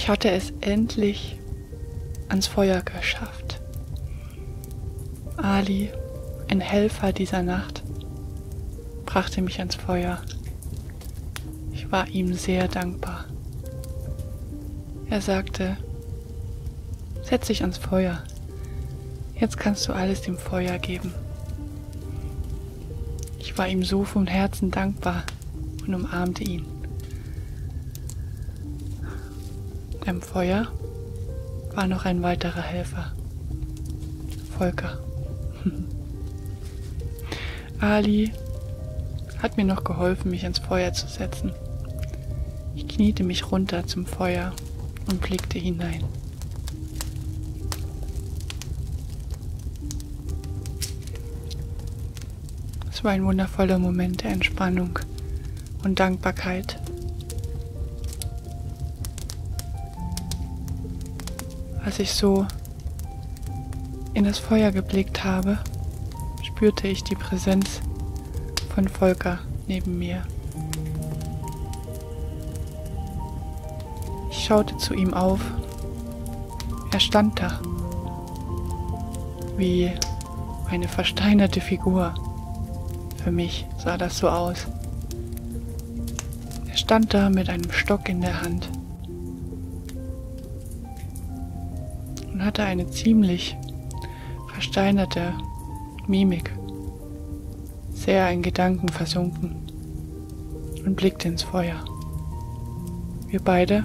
Ich hatte es endlich ans Feuer geschafft. Ali, ein Helfer dieser Nacht, brachte mich ans Feuer. Ich war ihm sehr dankbar. Er sagte, setz dich ans Feuer. Jetzt kannst du alles dem Feuer geben. Ich war ihm so vom Herzen dankbar und umarmte ihn. Am Feuer war noch ein weiterer Helfer, Volker. Ali hat mir noch geholfen, mich ans Feuer zu setzen. Ich kniete mich runter zum Feuer und blickte hinein. Es war ein wundervoller Moment der Entspannung und Dankbarkeit. Als ich so in das Feuer geblickt habe, spürte ich die Präsenz von Volker neben mir. Ich schaute zu ihm auf. Er stand da, wie eine versteinerte Figur. Für mich sah das so aus. Er stand da mit einem Stock in der Hand und hatte eine ziemlich versteinerte Mimik, sehr in Gedanken versunken und blickte ins Feuer. Wir beide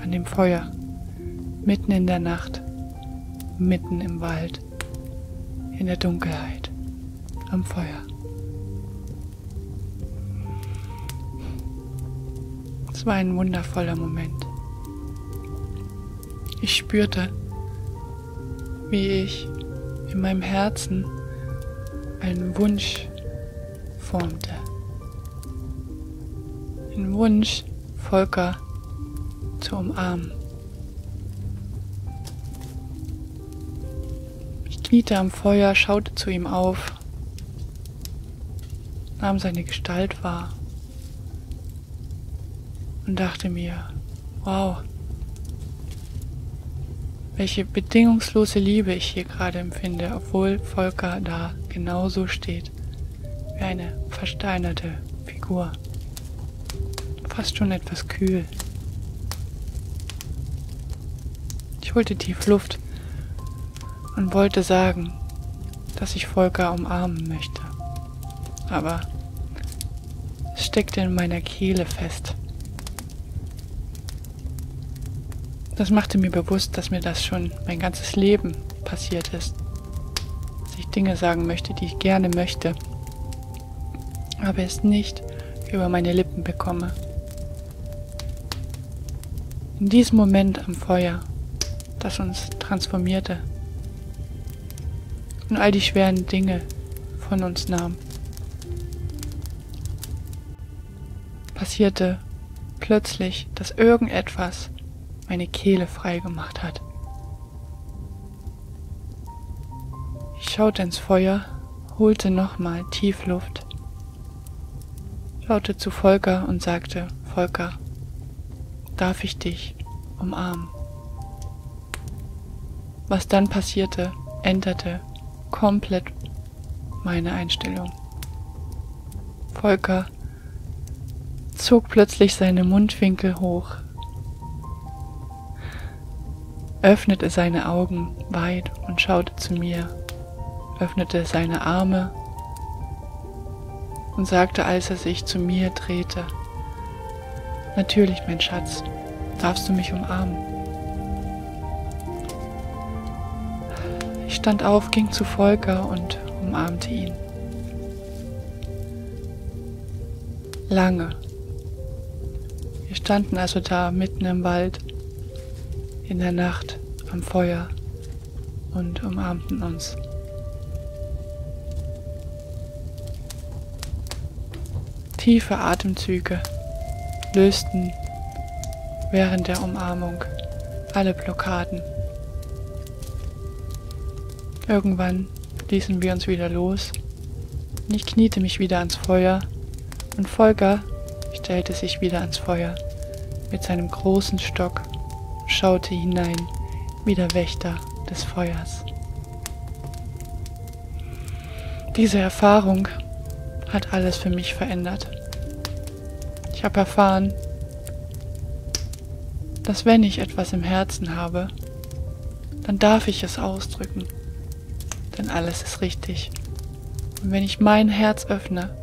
an dem Feuer, mitten in der Nacht, mitten im Wald, in der Dunkelheit, am Feuer. Es war ein wundervoller Moment. Ich spürte, wie ich in meinem Herzen einen Wunsch formte. Ein Wunsch, Volker zu umarmen. Ich kniete am Feuer, schaute zu ihm auf, nahm seine Gestalt wahr und dachte mir, wow, welche bedingungslose Liebe ich hier gerade empfinde, obwohl Volker da genauso steht, wie eine versteinerte Figur. Fast schon etwas kühl. Ich holte tief Luft und wollte sagen, dass ich Volker umarmen möchte. Aber es steckte in meiner Kehle fest. Das machte mir bewusst, dass mir das schon mein ganzes Leben passiert ist. Dass ich Dinge sagen möchte, die ich gerne möchte, aber es nicht über meine Lippen bekomme. In diesem Moment am Feuer, das uns transformierte und all die schweren Dinge von uns nahm, passierte plötzlich, dass irgendetwas meine Kehle frei gemacht hat. Ich schaute ins Feuer, holte nochmal tief Luft, schaute zu Volker und sagte, Volker, darf ich dich umarmen? Was dann passierte, änderte komplett meine Einstellung. Volker zog plötzlich seine Mundwinkel hoch, öffnete seine Augen weit und schaute zu mir, öffnete seine Arme und sagte, als er sich zu mir drehte, Natürlich, mein Schatz, darfst du mich umarmen. Ich stand auf, ging zu Volker und umarmte ihn. Lange. Wir standen also da mitten im Wald in der Nacht am Feuer und umarmten uns. Tiefe Atemzüge lösten während der Umarmung alle Blockaden. Irgendwann ließen wir uns wieder los und ich kniete mich wieder ans Feuer und Volker stellte sich wieder ans Feuer mit seinem großen Stock und schaute hinein wie der Wächter des Feuers. Diese Erfahrung hat alles für mich verändert. Ich habe erfahren, dass wenn ich etwas im Herzen habe, dann darf ich es ausdrücken, denn alles ist richtig. Und wenn ich mein Herz öffne,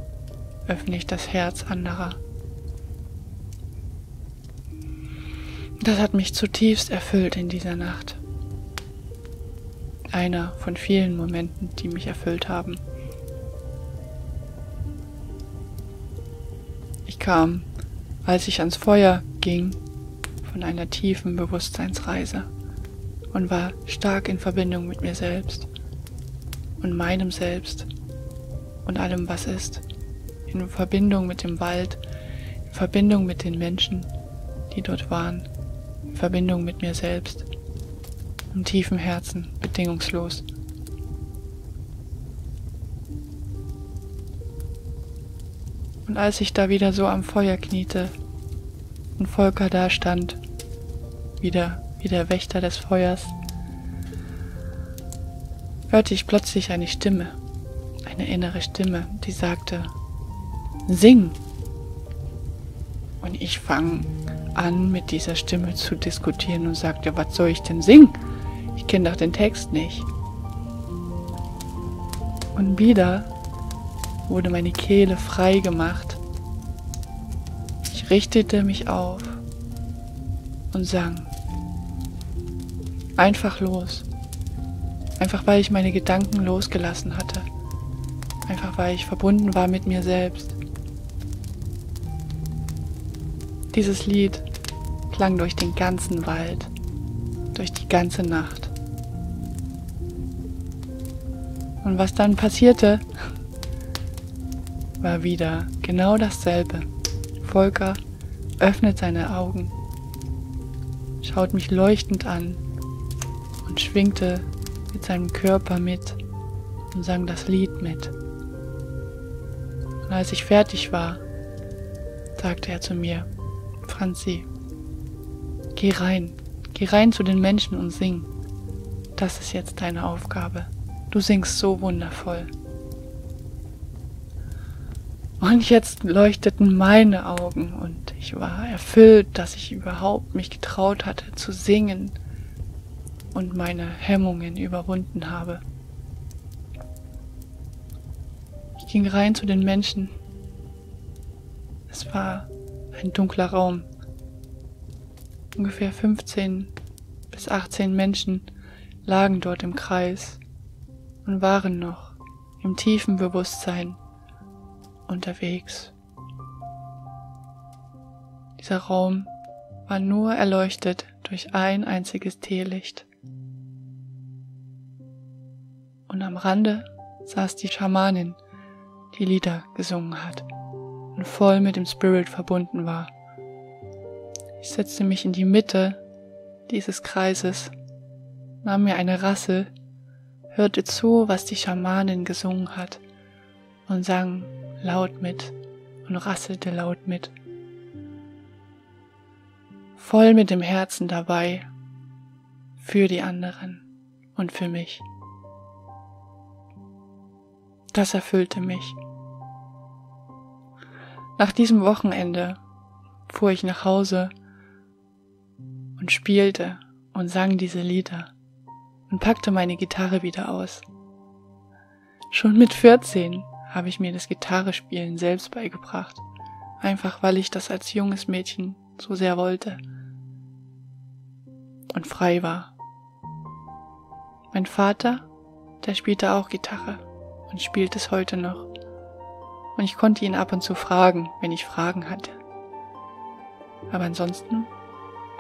öffne ich das Herz anderer. Das hat mich zutiefst erfüllt in dieser Nacht. Einer von vielen Momenten, die mich erfüllt haben. Ich kam, als ich ans Feuer ging, von einer tiefen Bewusstseinsreise und war stark in Verbindung mit mir selbst und meinem Selbst und allem, was ist. In Verbindung mit dem Wald, in Verbindung mit den Menschen, die dort waren, Verbindung mit mir selbst, im tiefen Herzen, bedingungslos. Und als ich da wieder so am Feuer kniete und Volker da stand, wieder wie der Wächter des Feuers, hörte ich plötzlich eine Stimme, eine innere Stimme, die sagte, Sing! Und ich fange an, mit dieser Stimme zu diskutieren und sagte, was soll ich denn singen? Ich kenne doch den Text nicht. Und wieder wurde meine Kehle frei gemacht. Ich richtete mich auf und sang. Einfach los. Einfach weil ich meine Gedanken losgelassen hatte. Einfach weil ich verbunden war mit mir selbst. Dieses Lied klang durch den ganzen Wald, durch die ganze Nacht. Und was dann passierte, war wieder genau dasselbe. Volker öffnet seine Augen, schaut mich leuchtend an und schwingte mit seinem Körper mit und sang das Lied mit. Und als ich fertig war, sagte er zu mir, Franzi, geh rein, geh rein zu den Menschen und sing. Das ist jetzt deine Aufgabe. Du singst so wundervoll. Und jetzt leuchteten meine Augen und ich war erfüllt, dass ich überhaupt mich getraut hatte zu singen und meine Hemmungen überwunden habe. Ich ging rein zu den Menschen. Es war ein dunkler Raum. Ungefähr 15 bis 18 Menschen lagen dort im Kreis und waren noch im tiefen Bewusstsein unterwegs. Dieser Raum war nur erleuchtet durch ein einziges Teelicht. Und am Rande saß die Schamanin, die Lieder gesungen hat und voll mit dem Spirit verbunden war. Ich setzte mich in die Mitte dieses Kreises, nahm mir eine Rasse hörte zu, was die Schamanin gesungen hat und sang laut mit und rasselte laut mit. Voll mit dem Herzen dabei für die anderen und für mich. Das erfüllte mich. Nach diesem Wochenende fuhr ich nach Hause und spielte und sang diese Lieder und packte meine Gitarre wieder aus. Schon mit 14 habe ich mir das Gitarrespielen selbst beigebracht, einfach weil ich das als junges Mädchen so sehr wollte und frei war. Mein Vater, der spielte auch Gitarre und spielt es heute noch. Und ich konnte ihn ab und zu fragen, wenn ich Fragen hatte. Aber ansonsten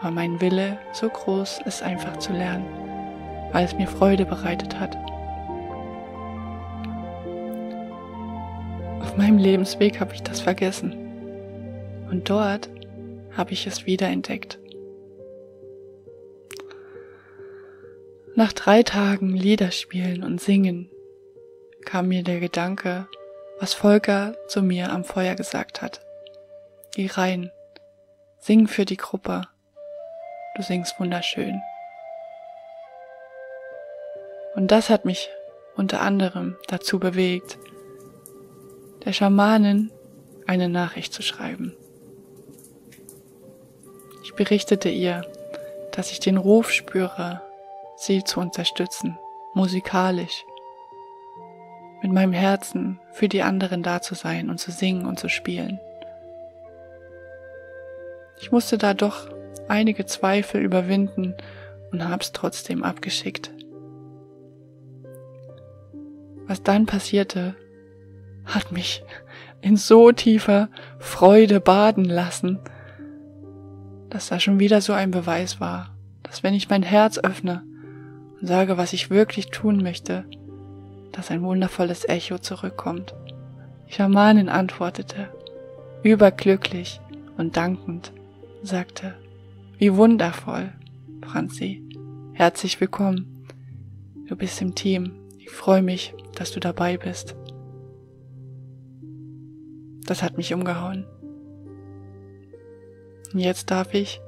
war mein Wille so groß, es einfach zu lernen weil es mir Freude bereitet hat. Auf meinem Lebensweg habe ich das vergessen. Und dort habe ich es wiederentdeckt. Nach drei Tagen Liederspielen und Singen kam mir der Gedanke, was Volker zu mir am Feuer gesagt hat. Geh rein, Sing für die Gruppe. Du singst wunderschön. Und das hat mich unter anderem dazu bewegt, der Schamanin eine Nachricht zu schreiben. Ich berichtete ihr, dass ich den Ruf spüre, sie zu unterstützen, musikalisch, mit meinem Herzen für die anderen da zu sein und zu singen und zu spielen. Ich musste da doch einige Zweifel überwinden und hab's trotzdem abgeschickt. Was dann passierte, hat mich in so tiefer Freude baden lassen, dass da schon wieder so ein Beweis war, dass wenn ich mein Herz öffne und sage, was ich wirklich tun möchte, dass ein wundervolles Echo zurückkommt. Die Schamanin antwortete, überglücklich und dankend, sagte, wie wundervoll, Franzi, herzlich willkommen. Du bist im Team. Ich freue mich, dass du dabei bist. Das hat mich umgehauen. Und jetzt darf ich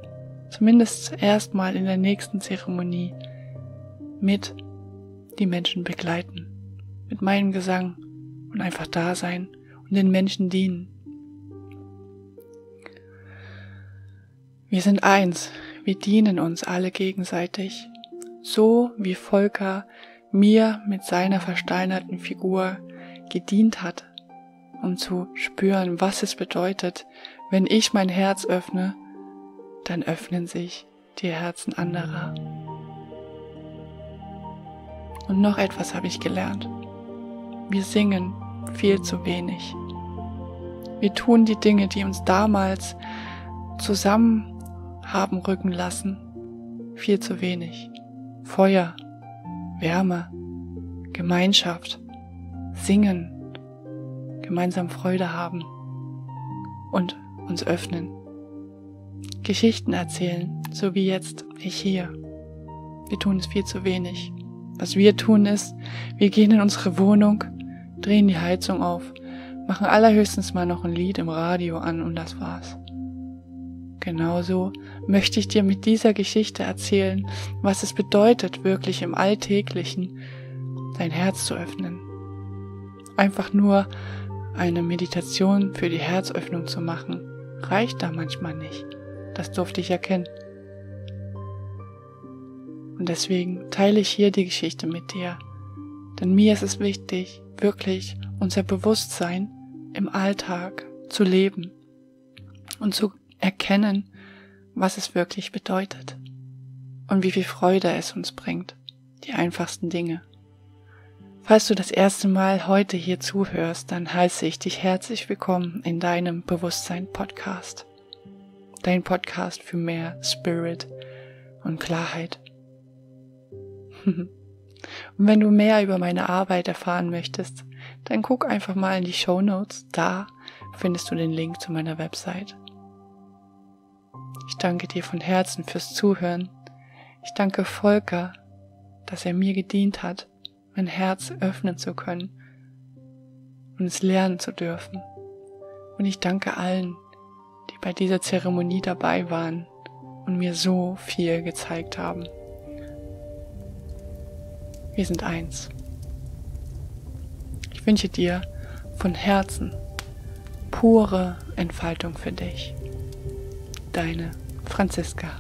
zumindest erstmal in der nächsten Zeremonie mit die Menschen begleiten, mit meinem Gesang und einfach da sein und den Menschen dienen. Wir sind eins, wir dienen uns alle gegenseitig, so wie Volker mir mit seiner versteinerten Figur gedient hat um zu spüren, was es bedeutet, wenn ich mein Herz öffne, dann öffnen sich die Herzen anderer. Und noch etwas habe ich gelernt. Wir singen viel zu wenig. Wir tun die Dinge, die uns damals zusammen haben rücken lassen, viel zu wenig. Feuer, Wärme, Gemeinschaft, Singen, gemeinsam Freude haben und uns öffnen. Geschichten erzählen, so wie jetzt ich hier. Wir tun es viel zu wenig. Was wir tun ist, wir gehen in unsere Wohnung, drehen die Heizung auf, machen allerhöchstens mal noch ein Lied im Radio an und das war's. Genauso möchte ich dir mit dieser Geschichte erzählen, was es bedeutet, wirklich im Alltäglichen dein Herz zu öffnen. Einfach nur eine Meditation für die Herzöffnung zu machen, reicht da manchmal nicht. Das durfte ich erkennen. Und deswegen teile ich hier die Geschichte mit dir. Denn mir ist es wichtig, wirklich unser Bewusstsein im Alltag zu leben und zu erkennen, was es wirklich bedeutet und wie viel Freude es uns bringt, die einfachsten Dinge. Falls du das erste Mal heute hier zuhörst, dann heiße ich dich herzlich willkommen in deinem Bewusstsein Podcast. Dein Podcast für mehr Spirit und Klarheit. und wenn du mehr über meine Arbeit erfahren möchtest, dann guck einfach mal in die Show Notes. Da findest du den Link zu meiner Website. Ich danke dir von Herzen fürs Zuhören. Ich danke Volker, dass er mir gedient hat mein Herz öffnen zu können und es lernen zu dürfen. Und ich danke allen, die bei dieser Zeremonie dabei waren und mir so viel gezeigt haben. Wir sind eins. Ich wünsche dir von Herzen pure Entfaltung für dich. Deine Franziska.